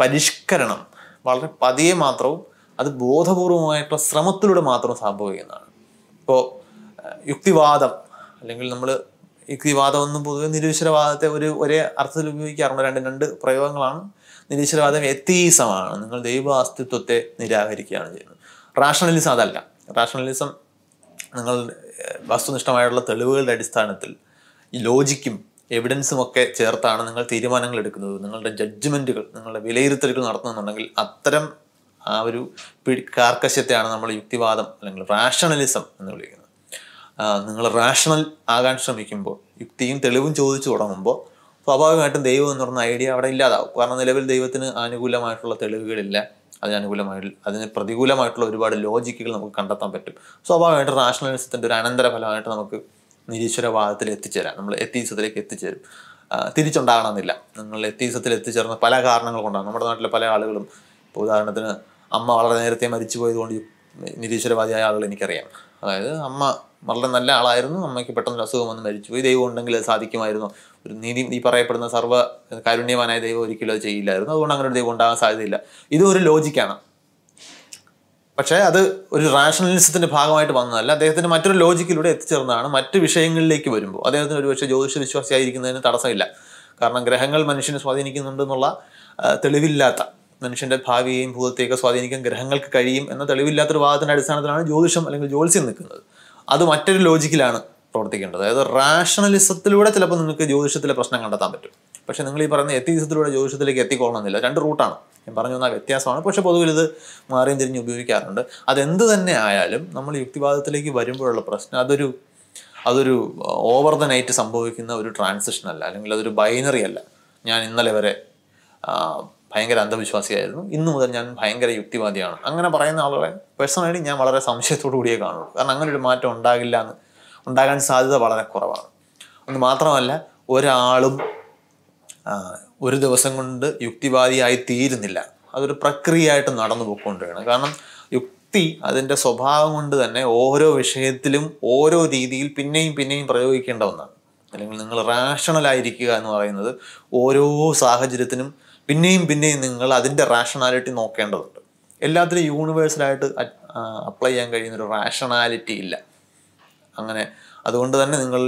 പരിഷ്കരണം. വളരെ പതിയെ മാത്രവും അത് ബോധപൂർവമായിട്ടുള്ള ശ്രമത്തിലൂടെ മാത്രം സംഭവിക്കുന്നതാണ്. ഇപ്പോൾ യുക്തിവാദം അല്ലെങ്കിൽ നമ്മൾ യുക്തിവാദം എന്നും പൊതുവെ നിരീശ്വരവാദത്തെ ഒരു ഒരേ അർത്ഥത്തിൽ ഉപയോഗിക്കാറുണ്ട്. രണ്ട് രണ്ട് പ്രയോഗങ്ങളാണ്. നിരീശ്വരവാദം എത്തീസമാണ്. നിങ്ങൾ ദൈവ അസ്തിത്വത്തെ നിരാകരിക്കുകയാണ് ചെയ്യുന്നത്. റാഷണലിസം അതല്ല. റാഷണലിസം നിങ്ങൾ വസ്തുനിഷ്ഠമായിട്ടുള്ള തെളിവുകളുടെ അടിസ്ഥാനത്തിൽ ഈ ലോജിക്കും എവിഡൻസും ഒക്കെ ചേർത്താണ് നിങ്ങൾ തീരുമാനങ്ങൾ എടുക്കുന്നത്. നിങ്ങളുടെ ജഡ്ജ്മെന്റുകൾ നിങ്ങളുടെ വിലയിരുത്തലുകൾ നടത്തുന്നുണ്ടെങ്കിൽ അത്തരം ആ ഒരു കാർക്കശ്യത്തെയാണ് നമ്മൾ യുക്തിവാദം അല്ലെങ്കിൽ റാഷണലിസം എന്ന് വിളിക്കുന്നത്. നിങ്ങൾ റാഷണൽ ആകാൻ ശ്രമിക്കുമ്പോൾ യുക്തിയും തെളിവും ചോദിച്ചു തുടങ്ങുമ്പോൾ സ്വാഭാവികമായിട്ടും ദൈവം എന്ന് പറഞ്ഞ ഐഡിയ അവിടെ ഇല്ലാതാവും. കാരണം നിലവിൽ ദൈവത്തിന് അനുകൂലമായിട്ടുള്ള തെളിവുകളില്ല. അതിനനുകൂലമായിട്ട് അതിന് പ്രതികൂലമായിട്ടുള്ള ഒരുപാട് ലോജിക്കുകൾ നമുക്ക് കണ്ടെത്താൻ പറ്റും. സ്വാഭാവികമായിട്ടും റാഷണലിസത്തിന്റെ ഒരു അനന്തര ഫലമായിട്ട് നമുക്ക് നിരീശ്വരവാദത്തിൽ എത്തിച്ചേരാം നമ്മൾ എത്തീസത്തിലേക്ക് എത്തിച്ചേരും. തിരിച്ചുണ്ടാകണമെന്നില്ല. നിങ്ങൾ എത്തീസത്തിൽ എത്തിച്ചേർന്ന പല കാരണങ്ങൾ കൊണ്ടാണ്. നമ്മുടെ നാട്ടിലെ പല ആളുകളും ഇപ്പോൾ ഉദാഹരണത്തിന് അമ്മ വളരെ നേരത്തെ മരിച്ചു പോയതുകൊണ്ട് നിരീശ്വരവാദിയായ ആളുകൾ എനിക്കറിയാം. അതായത് അമ്മ വളരെ നല്ല ആളായിരുന്നു. അമ്മയ്ക്ക് പെട്ടെന്ന് ഒരു അസുഖം വന്ന് മരിച്ചു പോയി. ദൈവം ഉണ്ടെങ്കിൽ അത് സാധിക്കുമായിരുന്നു. ഒരു നീതി ഈ പറയപ്പെടുന്ന സർവ കാരുണ്യവാനായ ദൈവം ഒരിക്കലും അത് ചെയ്യില്ലായിരുന്നു. അതുകൊണ്ട് അങ്ങനെ ഒരു ദൈവം ഉണ്ടാകാൻ സാധ്യതയില്ല. ഇതും ഒരു ലോജിക്കാണ്. പക്ഷേ അത് ഒരു റാഷണലിസത്തിന്റെ ഭാഗമായിട്ട് വന്നതല്ല. അദ്ദേഹത്തിന്റെ മറ്റൊരു ലോജിക്കിലൂടെ എത്തിച്ചേർന്നതാണ് മറ്റ് വിഷയങ്ങളിലേക്ക് വരുമ്പോൾ. അദ്ദേഹത്തിന് ഒരു പക്ഷേ ജ്യോതിഷ വിശ്വാസിയായിരിക്കുന്നതിന് തടസ്സമില്ല. കാരണം ഗ്രഹങ്ങൾ മനുഷ്യനെ സ്വാധീനിക്കുന്നുണ്ടെന്നുള്ള തെളിവില്ലാത്ത മനുഷ്യന്റെ ഭാവിയെയും ഭൂതത്തെയൊക്കെ സ്വാധീനിക്കാൻ ഗ്രഹങ്ങൾക്ക് കഴിയും എന്ന തെളിവില്ലാത്തൊരു വാദത്തിന്റെ അടിസ്ഥാനത്തിലാണ് ജ്യോതിഷം അല്ലെങ്കിൽ ജ്യോത്സ്യം നിൽക്കുന്നത്. അത് മറ്റൊരു ലോജിക്കിലാണ് പ്രവർത്തിക്കേണ്ടത്. അതായത് റാഷണലിസത്തിലൂടെ ചിലപ്പോൾ നിങ്ങൾക്ക് ജ്യോതിഷത്തിലെ പ്രശ്നം കണ്ടെത്താൻ പറ്റും. പക്ഷെ നിങ്ങൾ ഈ പറയുന്ന എത്തിസത്തിലൂടെ ജ്യോതിഷത്തിലേക്ക് എത്തിക്കൊള്ളണമെന്നില്ല. രണ്ട് റൂട്ടാണ് ഞാൻ പറഞ്ഞു വന്ന വ്യത്യാസമാണ്. പക്ഷെ പൊതുവിൽ ഇത് മാറിയും തിരിഞ്ഞ് ഉപയോഗിക്കാറുണ്ട്. അതെന്ത് തന്നെ ആയാലും നമ്മൾ യുക്തിവാദത്തിലേക്ക് വരുമ്പോഴുള്ള പ്രശ്നം അതൊരു അതൊരു ഓവർ ദ നൈറ്റ് സംഭവിക്കുന്ന ഒരു ട്രാൻസിഷൻ അല്ല. അല്ലെങ്കിൽ അതൊരു ബൈനറി അല്ല. ഞാൻ ഇന്നലെ വരെ ഭയങ്കര അന്ധവിശ്വാസിയായിരുന്നു. ഇന്നു മുതൽ ഞാൻ ഭയങ്കര യുക്തിവാദിയാണ്. അങ്ങനെ പറയുന്ന ആളുകളെ പേഴ്സണലി ഞാൻ വളരെ സംശയത്തോടു കൂടിയേ കാണുള്ളൂ. കാരണം അങ്ങനെ ഒരു മാറ്റം ഉണ്ടാകില്ല എന്ന് ഉണ്ടാകാൻ സാധ്യത വളരെ കുറവാണ്. ഒന്ന് മാത്രമല്ല ഒരാളും ഒരു ദിവസം കൊണ്ട് യുക്തിവാദിയായി തീരുന്നില്ല. അതൊരു പ്രക്രിയയായിട്ട് നടന്നു പോയിക്കൊണ്ടിരിക്കണം കാരണം യുക്തി അതിന്റെ സ്വഭാവം കൊണ്ട് തന്നെ ഓരോ വിഷയത്തിലും ഓരോ രീതിയിൽ പിന്നെയും പിന്നെയും പ്രയോഗിക്കേണ്ട ഒന്നാണ്. അല്ലെങ്കിൽ നിങ്ങൾ റാഷണൽ ആയിരിക്കുക എന്ന് പറയുന്നത് ഓരോ സാഹചര്യത്തിനും പിന്നെയും പിന്നെയും നിങ്ങൾ അതിന്റെ റാഷണാലിറ്റി നോക്കേണ്ടതുണ്ട്. എല്ലാത്തിനും യൂണിവേഴ്സലായിട്ട് അപ്ലൈ ചെയ്യാൻ കഴിയുന്ന ഒരു റാഷണാലിറ്റി ഇല്ല. അങ്ങനെ അതുകൊണ്ട് തന്നെ നിങ്ങൾ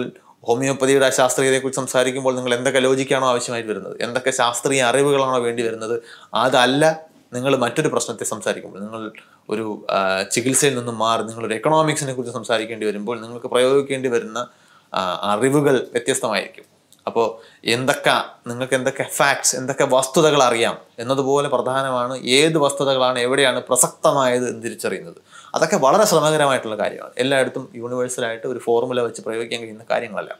ഹോമിയോപ്പതിയുടെ ശാസ്ത്രീയതയെക്കുറിച്ച് സംസാരിക്കുമ്പോൾ നിങ്ങൾ എന്തൊക്കെ ലോജിക്കാണോ ആവശ്യമായിട്ട് വരുന്നത്? എന്തൊക്കെ ശാസ്ത്രീയ അറിവുകളാണോ വേണ്ടി വരുന്നത്? അതല്ല നിങ്ങൾ മറ്റൊരു പ്രശ്നത്തെ സംസാരിക്കുമ്പോൾ. നിങ്ങൾ ഒരു ചികിത്സയിൽ നിന്നും മാറി നിങ്ങളൊരു എക്കണോമിക്സിനെ കുറിച്ച് സംസാരിക്കേണ്ടി വരുമ്പോൾ നിങ്ങൾക്ക് പ്രയോഗിക്കേണ്ടി വരുന്ന അറിവുകൾ വ്യത്യസ്തമായിരിക്കും. അപ്പോൾ എന്തൊക്കെ നിങ്ങൾക്ക് എന്തൊക്കെ ഫാക്ട്സ് എന്തൊക്കെ വസ്തുതകൾ അറിയാം? എന്നതുപോലെ പ്രധാനമാണ് ഏത് വസ്തുതകളാണ് എവിടെയാണ് പ്രസക്തമായത് എന്ന് തിരിച്ചറിയുന്നത്. അതൊക്കെ വളരെ ശ്രമകരമായിട്ടുള്ള കാര്യമാണ്. എല്ലായിടത്തും യൂണിവേഴ്സലായിട്ട് ഒരു ഫോർമുല വെച്ച് പ്രയോഗിക്കാൻ കഴിയുന്ന കാര്യങ്ങളല്ല.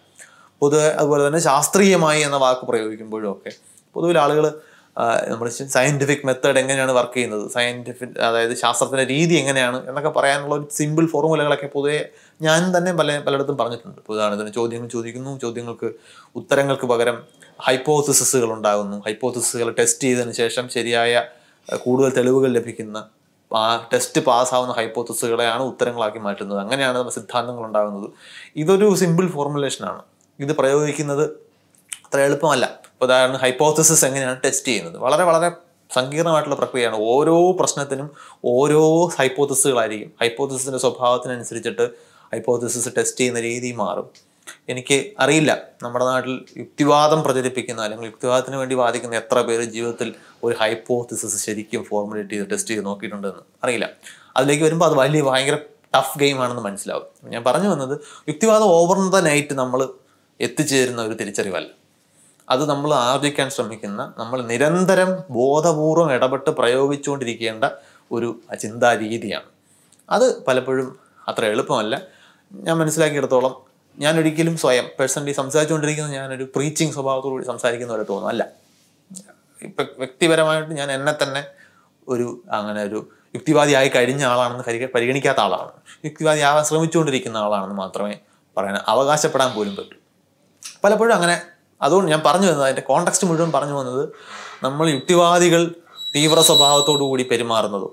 പൊതുവെ അതുപോലെ തന്നെ ശാസ്ത്രീയമായി എന്ന വാക്ക് പ്രയോഗിക്കുമ്പോഴും ഒക്കെ പൊതുവിൽ ആളുകൾ നമ്മൾ സയന്റിഫിക് മെത്തേഡ് എങ്ങനെയാണ് വർക്ക് ചെയ്യുന്നത്? സയന്റിഫിക് അതായത് ശാസ്ത്രത്തിന്റെ രീതി എങ്ങനെയാണ്? എന്നൊക്കെ പറയാനുള്ള ഒരു സിമ്പിൾ ഫോർമുലകളൊക്കെ പൊതുവെ ഞാൻ തന്നെ പല പലയിടത്തും പറഞ്ഞിട്ടുണ്ട്. ഉദാഹരണത്തിന് ചോദ്യങ്ങൾ ചോദിക്കുന്നു. ചോദ്യങ്ങൾക്ക് ഉത്തരങ്ങൾക്ക് പകരം ഹൈപ്പോസിസുകൾ ഉണ്ടാകുന്നു. ഹൈപ്പോസിസുകൾ ടെസ്റ്റ് ചെയ്തതിന് ശേഷം ശരിയായ കൂടുതൽ തെളിവുകൾ ലഭിക്കുന്ന ആ ടെസ്റ്റ് പാസ്സാവുന്ന ഹൈപ്പോസിസുകളെയാണ് ഉത്തരങ്ങളാക്കി മാറ്റുന്നത്. അങ്ങനെയാണ് നമ്മുടെ സിദ്ധാന്തങ്ങൾ ഉണ്ടാകുന്നത്. ഇതൊരു സിമ്പിൾ ഫോർമുലേഷനാണ് ഇത് പ്രയോഗിക്കുന്നത് അത്ര എളുപ്പമല്ല. ഇപ്പോൾ ഉദാഹരണം ഹൈപ്പോത്തസിസ് എങ്ങനെയാണ് ടെസ്റ്റ് ചെയ്യുന്നത്? വളരെ വളരെ സങ്കീർണമായിട്ടുള്ള പ്രക്രിയയാണ്. ഓരോ പ്രശ്നത്തിനും ഓരോ ഹൈപ്പോത്തസിസുകളായിരിക്കും ഹൈപ്പോത്തസിസിന്റെ സ്വഭാവത്തിനനുസരിച്ചിട്ട് ഹൈപ്പോത്തസിസ് ടെസ്റ്റ് ചെയ്യുന്ന രീതി മാറും. എനിക്ക് അറിയില്ല. നമ്മുടെ നാട്ടിൽ യുക്തിവാദം പ്രചരിപ്പിക്കുന്ന അല്ലെങ്കിൽ യുക്തിവാദത്തിന് വേണ്ടി വാദിക്കുന്ന എത്ര പേര് ജീവിതത്തിൽ ഒരു ഹൈപ്പോത്തിസിസ് ശരിക്കും ഫോർമുലേറ്റ് ചെയ്ത് ടെസ്റ്റ് ചെയ്ത് നോക്കിയിട്ടുണ്ടെന്ന് അറിയില്ല. അതിലേക്ക് വരുമ്പോൾ അത് വലിയ ഭയങ്കര ടഫ് ഗെയിം ആണെന്ന് മനസ്സിലാവും. ഞാൻ പറഞ്ഞു വന്നത് യുക്തിവാദം ഓവർ ദ നൈറ്റ് നമ്മൾ എത്തിച്ചേരുന്ന ഒരു തിരിച്ചറിവല്ല. അത് നമ്മൾ ആർജിക്കാൻ ശ്രമിക്കുന്ന നമ്മൾ നിരന്തരം ബോധപൂർവം ഇടപെട്ട് പ്രയോഗിച്ചുകൊണ്ടിരിക്കേണ്ട ഒരു ചിന്താ രീതിയാണ് അത് പലപ്പോഴും അത്ര എളുപ്പമല്ല. ഞാൻ മനസ്സിലാക്കിയിടത്തോളം ഞാൻ ഒരിക്കലും സ്വയം പേഴ്സണലി സംസാരിച്ചുകൊണ്ടിരിക്കുന്ന ഞാനൊരു പ്രീച്ചിങ് സ്വഭാവത്തോടുകൂടി സംസാരിക്കുന്ന പോലെ തോന്നും. അല്ല. ഇപ്പൊ വ്യക്തിപരമായിട്ട് ഞാൻ എന്നെ തന്നെ ഒരു അങ്ങനെ ഒരു യുക്തിവാദി ആയി കഴിഞ്ഞ ആളാണെന്ന് പരിഗണിക്കാത്ത ആളാണ്. യുക്തിവാദി ആവാൻ ശ്രമിച്ചുകൊണ്ടിരിക്കുന്ന ആളാണെന്ന് മാത്രമേ പറയാൻ അവകാശപ്പെടാൻ പോലും പറ്റൂ. പലപ്പോഴും അങ്ങനെ അതുകൊണ്ട് ഞാൻ പറഞ്ഞു വന്നത് അതിന്റെ കോണ്ടക്സ്റ്റ് മുഴുവൻ പറഞ്ഞു വന്നത് നമ്മൾ യുക്തിവാദികൾ തീവ്ര സ്വഭാവത്തോടു കൂടി പെരുമാറുന്നതോ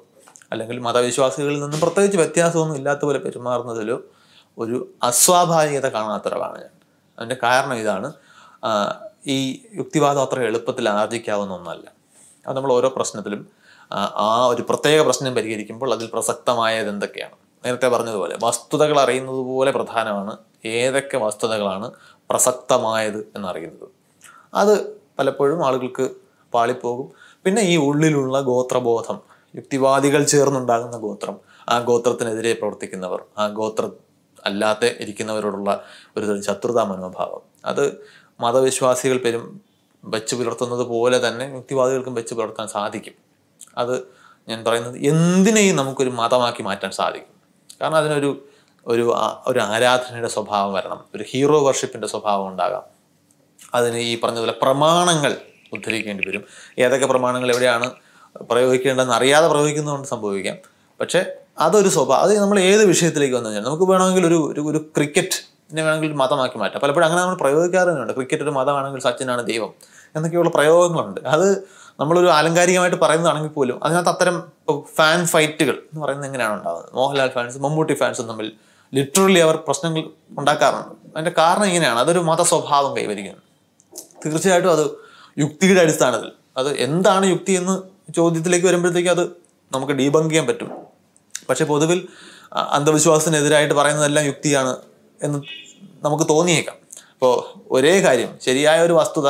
അല്ലെങ്കിൽ മതവിശ്വാസികളിൽ നിന്നും പ്രത്യേകിച്ച് വ്യത്യാസമൊന്നും ഇല്ലാത്ത പോലെ പെരുമാറുന്നതിലോ ഒരു അസ്വാഭാവികത കാണാത്തൊരാളാണ് ഞാൻ. അതിന്റെ കാരണം ഇതാണ് ഈ യുക്തിവാദം അത്ര എളുപ്പത്തിൽ ആർജിക്കാവുന്ന ഒന്നല്ല. അത് നമ്മൾ ഓരോ പ്രശ്നത്തിലും ആ, ഒരു പ്രത്യേക പ്രശ്നം പരിഹരിക്കുമ്പോൾ അതിൽ പ്രസക്തമായത് എന്തൊക്കെയാണ്? നേരത്തെ പറഞ്ഞതുപോലെ വസ്തുതകൾ അറിയുന്നത് പോലെ പ്രധാനമാണ് ഏതൊക്കെ വസ്തുതകളാണ് പ്രസക്തമായത് എന്നറിയുന്നത്. അത് പലപ്പോഴും ആളുകൾക്ക് പാളിപ്പോകും. പിന്നെ ഈ ഉള്ളിലുള്ള ഗോത്രബോധം യുക്തിവാദികൾ ചേർന്നുണ്ടാകുന്ന ഗോത്രം ആ ഗോത്രത്തിനെതിരെ പ്രവർത്തിക്കുന്നവർ ആ ഗോത്ര അല്ലാതെ ഇരിക്കുന്നവരോടുള്ള ഒരു ശത്രുതാ മനോഭാവം. അത് മതവിശ്വാസികൾ പെരും വെച്ച് പുലർത്തുന്നത് പോലെ തന്നെ യുക്തിവാദികൾക്കും വെച്ച് പുലർത്താൻ സാധിക്കും. അത് ഞാൻ പറയുന്നത് എന്തിനേയും നമുക്കൊരു മതമാക്കി മാറ്റാൻ സാധിക്കും. കാരണം അതിനൊരു ഒരു ഒരു ആരാധനയുടെ സ്വഭാവം വരണം. ഒരു ഹീറോ വർഷിപ്പിന്റെ സ്വഭാവം ഉണ്ടാകാം. അതിന് ഈ പറഞ്ഞതുപോലെ പ്രമാണങ്ങൾ ഉദ്ധരിക്കേണ്ടി വരും. ഏതൊക്കെ പ്രമാണങ്ങൾ എവിടെയാണ് പ്രയോഗിക്കേണ്ടതെന്ന് അറിയാതെ പ്രയോഗിക്കുന്നതുകൊണ്ട് സംഭവിക്കാം. പക്ഷേ അതൊരു സ്വഭാവം അത് നമ്മൾ ഏത് വിഷയത്തിലേക്ക് വന്നു കഴിഞ്ഞാൽ നമുക്ക് വേണമെങ്കിൽ ഒരു ഒരു ക്രിക്കറ്റ് ക്രിക്കറ്റിനെ വേണമെങ്കിൽ മതമാക്കി മാറ്റാം. പലപ്പോഴും അങ്ങനെ നമ്മൾ പ്രയോഗിക്കാറുണ്ട്. ക്രിക്കറ്റ് ഒരു മതമാണെങ്കിൽ സച്ചിനാണ് ദൈവം എന്നൊക്കെയുള്ള പ്രയോഗങ്ങളുണ്ട്. അത് നമ്മളൊരു ആലങ്കാരികമായിട്ട് പറയുന്നതാണെങ്കിൽ പോലും അതിനകത്ത് അത്തരം ഫാൻ ഫൈറ്റുകൾ എന്ന് പറയുന്നത് എങ്ങനെയാണ് ഉണ്ടാകുന്നത് മോഹൻലാൽ ഫാൻസ് മമ്മൂട്ടി ഫാൻസും തമ്മിൽ ലിറ്ററലി അവർ പ്രശ്നങ്ങൾ ഉണ്ടാക്കാറുണ്ട്. അതിന്റെ കാരണം ഇങ്ങനെയാണ്. അതൊരു മത സ്വഭാവം കൈവരിക്കുന്നു. തീർച്ചയായിട്ടും അത് യുക്തിയുടെ അടിസ്ഥാനത്തിൽ. അത് എന്താണ് യുക്തി എന്ന് ചോദ്യത്തിലേക്ക് വരുമ്പോഴത്തേക്ക് അത് നമുക്ക് ഡീബങ്ക് ചെയ്യാൻ പറ്റും. പക്ഷെ പൊതുവിൽ അന്ധവിശ്വാസത്തിനെതിരായിട്ട് പറയുന്നതെല്ലാം യുക്തിയാണ് എന്ന് നമുക്ക് തോന്നിയേക്കാം. അപ്പോൾ ഒരേ കാര്യം ശരിയായ ഒരു വസ്തുത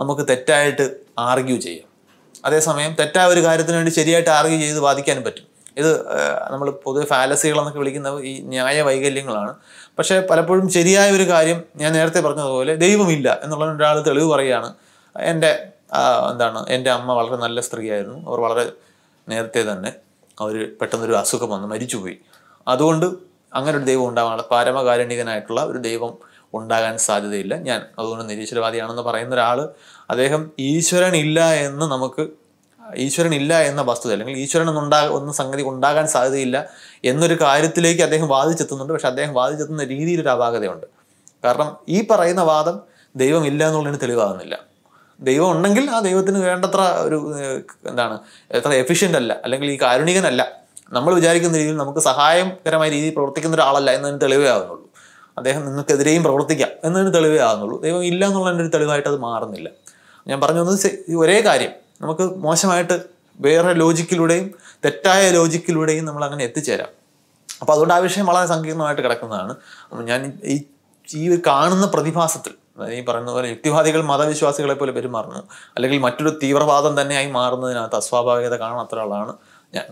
നമുക്ക് തെറ്റായിട്ട് ആർഗ്യൂ ചെയ്യാം. അതേസമയം തെറ്റായ ഒരു കാര്യത്തിന് വേണ്ടി ശരിയായിട്ട് ആർഗ്യൂ ചെയ്ത് വാദിക്കാനും പറ്റും. ഇത് നമ്മൾ പൊതുവെ ഫാലസികൾ എന്നൊക്കെ വിളിക്കുന്ന ഈ ന്യായ വൈകല്യങ്ങളാണ്. പക്ഷേ പലപ്പോഴും ശരിയായ ഒരു കാര്യം ഞാൻ നേരത്തെ പറഞ്ഞതുപോലെ ദൈവമില്ല എന്നുള്ള ഒരാൾ തെളിവ് പറയുകയാണ്. എന്റെ എന്താണ് എന്റെ അമ്മ വളരെ നല്ല സ്ത്രീയായിരുന്നു. അവർ വളരെ നേരത്തെ തന്നെ അവർ പെട്ടെന്നൊരു അസുഖം വന്ന് മരിച്ചുപോയി. അതുകൊണ്ട് അങ്ങനെ ഒരു ദൈവം ഉണ്ടാകാനുള്ള പാരമകാരുണികനായിട്ടുള്ള ഒരു ദൈവം ഉണ്ടാകാൻ സാധ്യതയില്ല. ഞാൻ അതുകൊണ്ട് നിരീശ്വരവാദിയാണെന്ന് പറയുന്ന ഒരാൾ അദ്ദേഹം ഈശ്വരൻ ഇല്ല എന്ന് നമുക്ക് ഈശ്വരൻ ഇല്ല എന്ന വസ്തുത അല്ലെങ്കിൽ ഈശ്വരൻ ഒന്നുണ്ടാ ഒന്ന് സംഗതി ഉണ്ടാകാൻ സാധ്യതയില്ല എന്നൊരു കാര്യത്തിലേക്ക് അദ്ദേഹം വാദിച്ചെത്തുന്നുണ്ട് പക്ഷെ അദ്ദേഹം വാദിച്ചെത്തുന്ന രീതിയിൽ ഒരു അപാകതയുണ്ട്. കാരണം ഈ പറയുന്ന വാദം ദൈവം ഇല്ല എന്നുള്ളതിന് തെളിവാകുന്നില്ല. ദൈവം ഉണ്ടെങ്കിൽ ആ ദൈവത്തിന് വേണ്ടത്ര ഒരു എന്താണ് എത്ര എഫിഷ്യന്റ് അല്ല അല്ലെങ്കിൽ ഈ കാരുണികനല്ല. നമ്മൾ വിചാരിക്കുന്ന രീതിയിൽ നമുക്ക് സഹായകരമായ രീതിയിൽ പ്രവർത്തിക്കുന്ന ഒരാളല്ല എന്നതിന് തെളിവേ ആകുന്നുള്ളൂ. അദ്ദേഹം നിങ്ങൾക്കെതിരെയും പ്രവർത്തിക്കാം എന്നതിന് തെളിവേ ആകുന്നുള്ളൂ. ദൈവം ഇല്ല എന്നുള്ളതിന്റെ ഒരു തെളിവായിട്ട് അത് മാറുന്നില്ല. ഞാൻ പറഞ്ഞു വന്നത് ഒരേ കാര്യം. നമുക്ക് മോശമായിട്ട് വേറെ ലോജിക്കിലൂടെയും തെറ്റായ ലോജിക്കിലൂടെയും നമ്മൾ അങ്ങനെ എത്തിച്ചേരാം. അപ്പോൾ അതുകൊണ്ട് ആ വിഷയം വളരെ സങ്കീർണമായിട്ട് കിടക്കുന്നതാണ്. ഞാൻ ഈ ഈ കാണുന്ന പ്രതിഭാസത്തിൽ ഈ പറയുന്ന പോലെ യുക്തിവാദികൾ മതവിശ്വാസികളെ പോലെ പെരുമാറുന്നു അല്ലെങ്കിൽ മറ്റൊരു തീവ്രവാദം തന്നെയായി മാറുന്നതിനകത്ത് അസ്വാഭാവികത കാണാത്ത ഒരാളാണ് ഞാൻ.